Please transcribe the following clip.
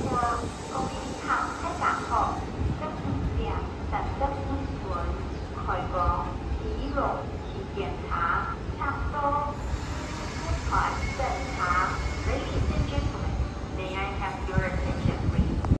在公司一号开奖后